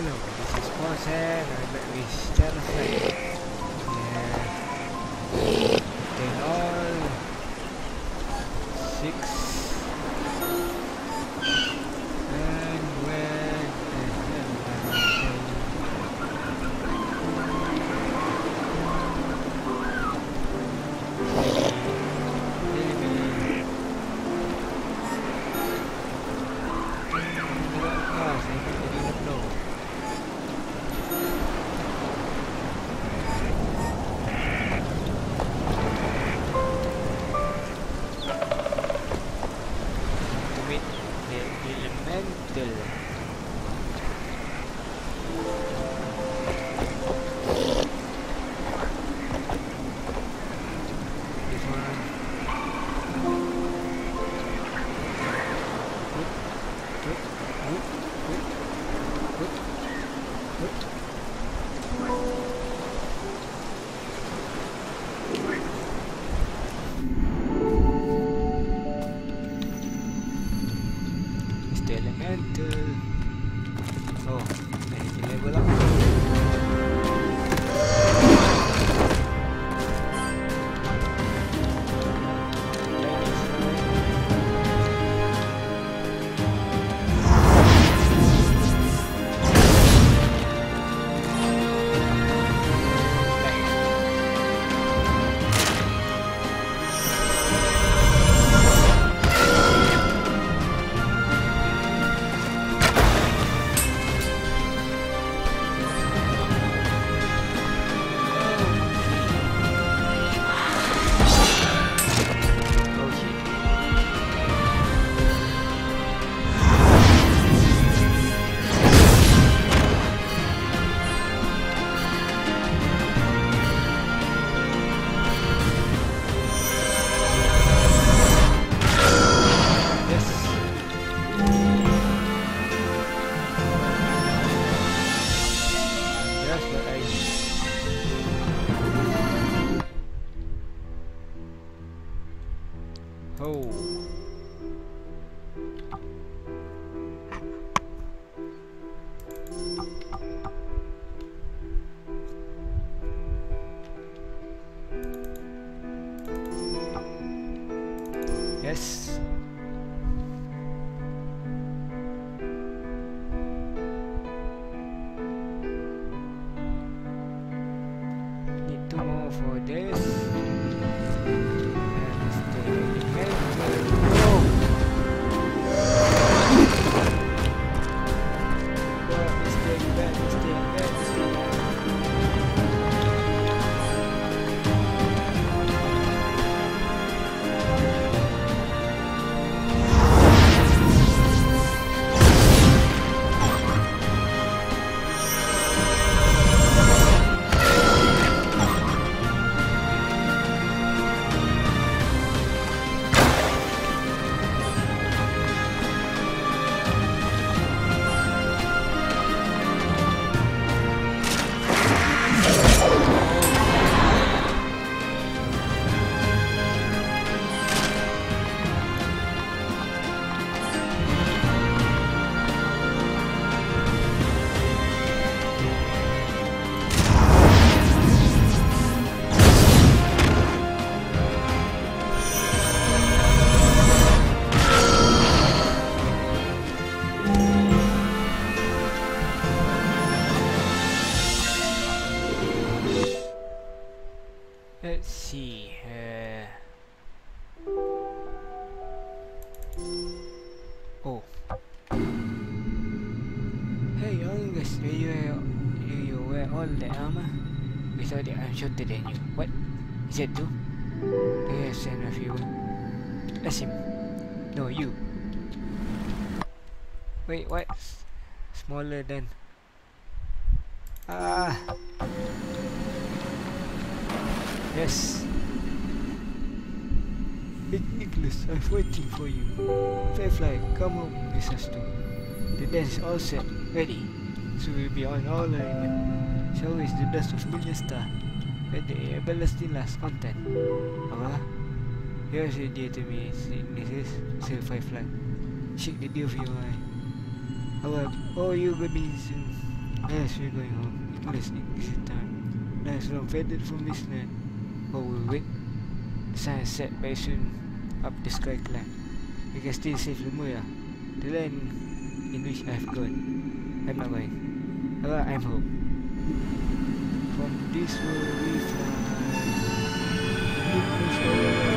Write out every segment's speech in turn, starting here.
Hello, this is Paulsen. I'm back with Starflight. Yeah. Then all six shorter than you. What? Is that? Yes, and a few. Ask him. No, you. Wait, what? Smaller than. Ah. Yes. Igniculus, I'm waiting for you. Firefly, come home with us. The dance is all set, ready. So we'll be on all alignment. So is the dust of million star. At the everlasting last content. Apa? Here's the idea to me, Mrs. Firefly. Shake the deal for your eye. Apa? Oh, you soon. Yes, we're going home. English, English time. Nice long faded from this land. Oh, we'll wait. The sun set very soon up the sky climb. We can still save Lemuria, ah. the land in which I have gone. I'm not going. Alright, I'm home. From this world we fly.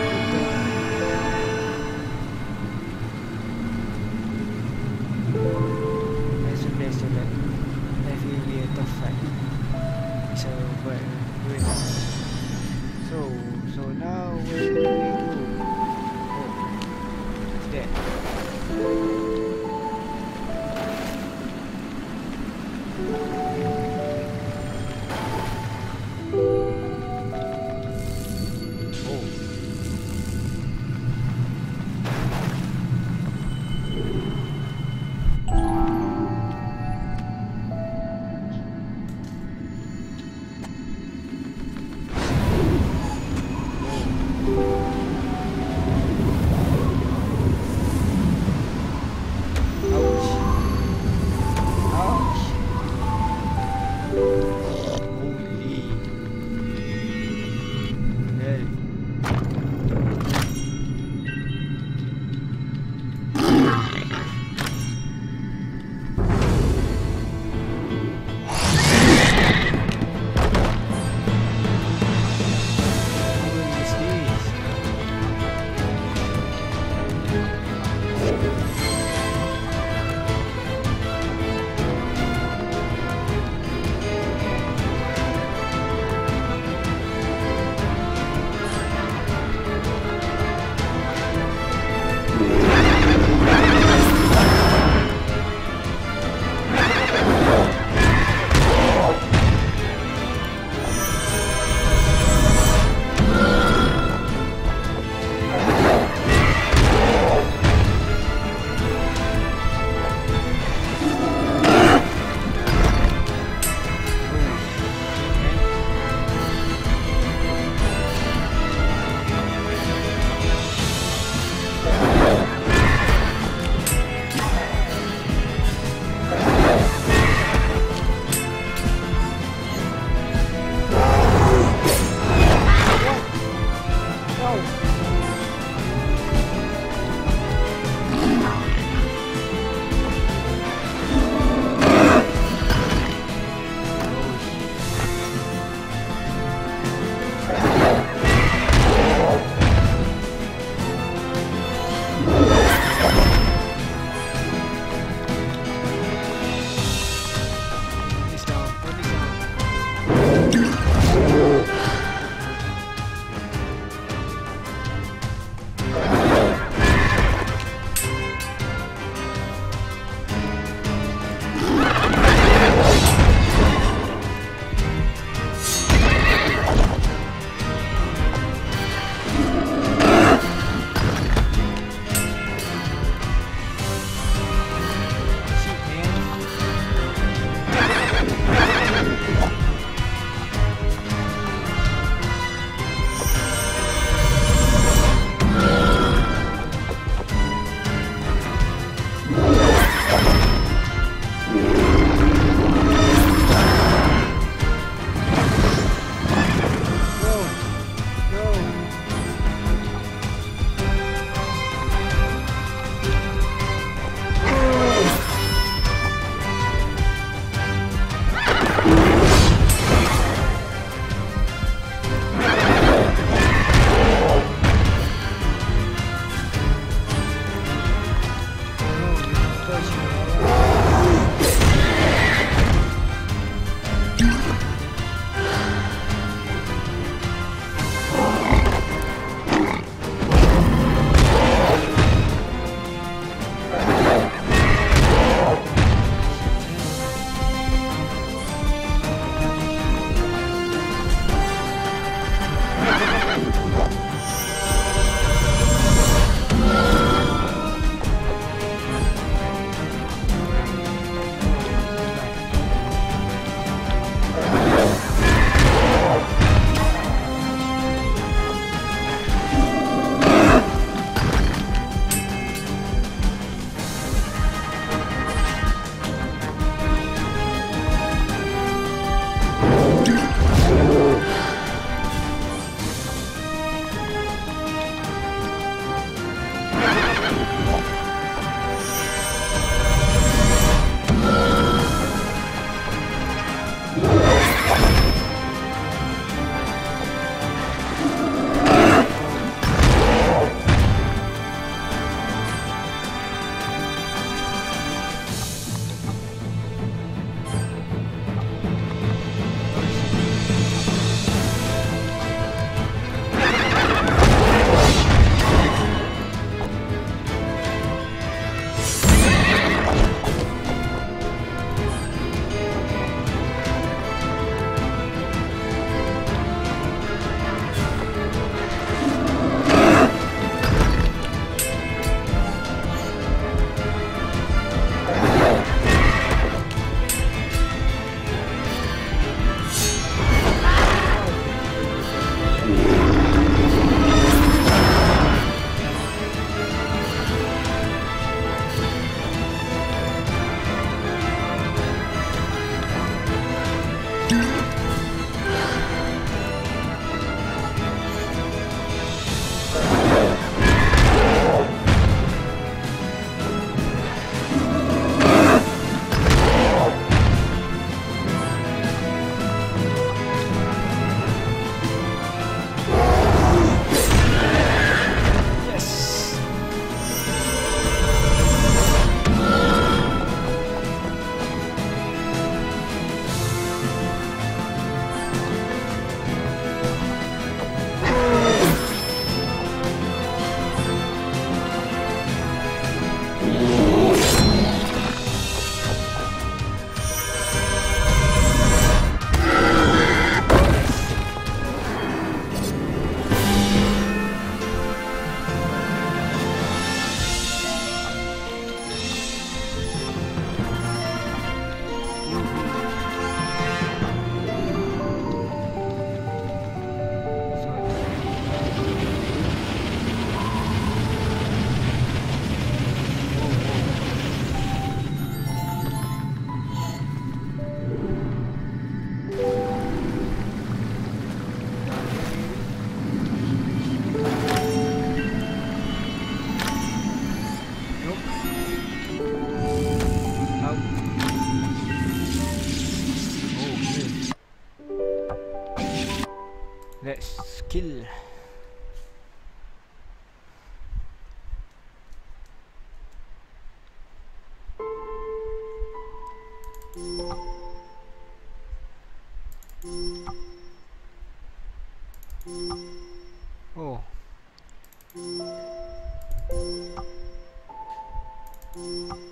What?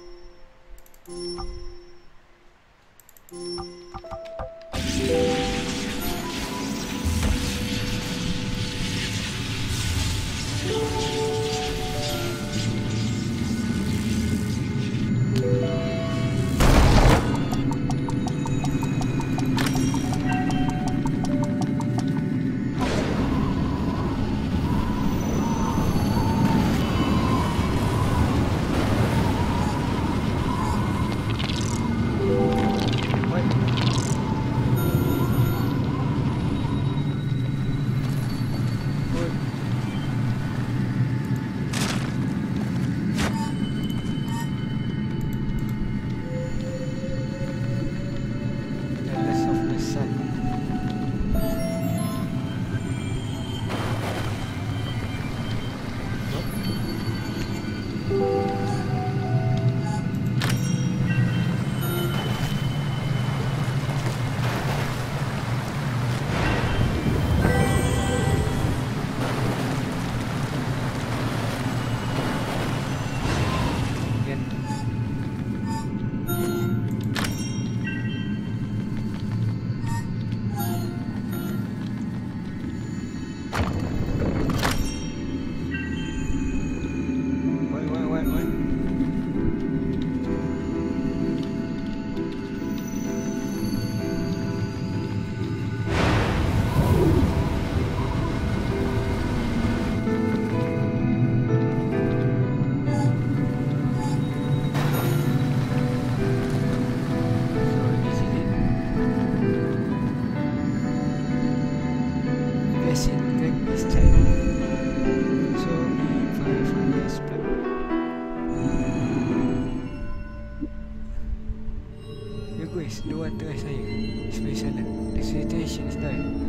Ya guys, dua try